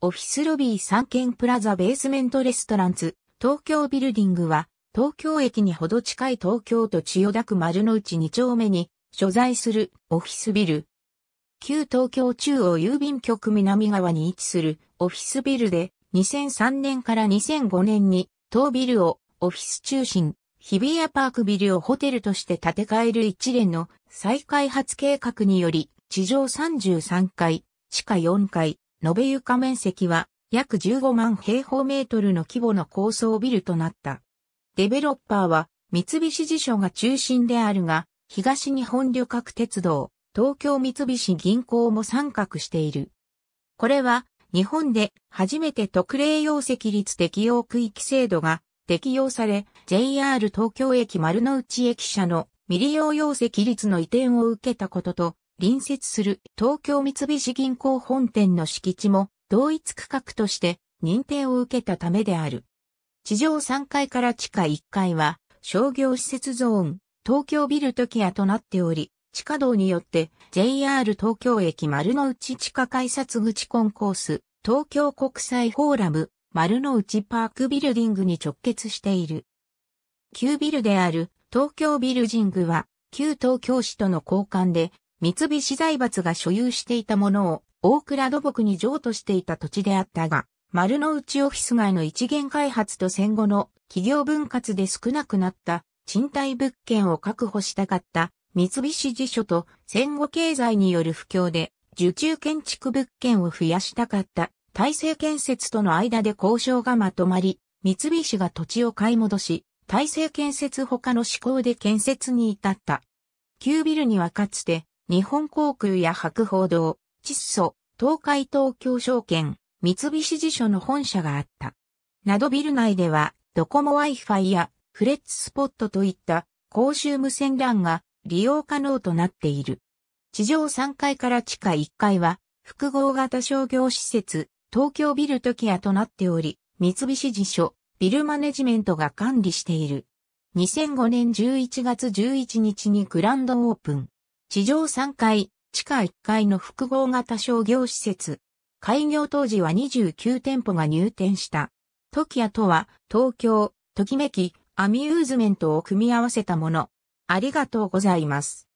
オフィスロビー三軒プラザベースメントレストランツ、東京ビルディングは、東京駅にほど近い東京都千代田区丸の内2丁目に所在するオフィスビル。旧東京中央郵便局南側に位置するオフィスビルで2003年から2005年に当ビルをオフィス中心、日比谷パークビルをホテルとして建て替える一連の再開発計画により地上33階、地下4階、延べ床面積は約15万平方メートルの規模の高層ビルとなった。デベロッパーは三菱地所が中心であるが、東日本旅客鉄道、東京三菱銀行も参画している。これは日本で初めて特例容積率適用区域制度が適用され、JR 東京駅丸の内駅舎の未利用容積率の移転を受けたことと、隣接する東京三菱銀行本店の敷地も同一区画として認定を受けたためである。地上3階から地下1階は商業施設ゾーン、東京ビルトキアとなっており、地下道によって JR 東京駅丸の内地下改札口コンコース、東京国際フォーラム、丸の内パークビルディングに直結している。旧ビルである東京ビルジングは旧東京市との交換で三菱財閥が所有していたものを大倉土木に譲渡していた土地であったが、丸の内オフィス街の一元開発と戦後の企業分割で少なくなった賃貸物件を確保したかった三菱地所と戦後経済による不況で受注建築物件を増やしたかった大成建設との間で交渉がまとまり、三菱が土地を買い戻し、大成建設他の施行で建設に至った。旧ビルにはかつて日本航空や博報堂、窒素、東海東京証券、三菱地所の本社があった。などビル内では、ドコモ Wi-Fi やフレッツスポットといった公衆無線 LAN が利用可能となっている。地上3階から地下1階は複合型商業施設、東京ビルトキアとなっており、三菱地所、ビルマネジメントが管理している。2005年11月11日にグランドオープン。地上3階、地下1階の複合型商業施設。開業当時は29店舗が入店した。トキアとは、東京、ときめき、アミューズメントを組み合わせたもの。ありがとうございます。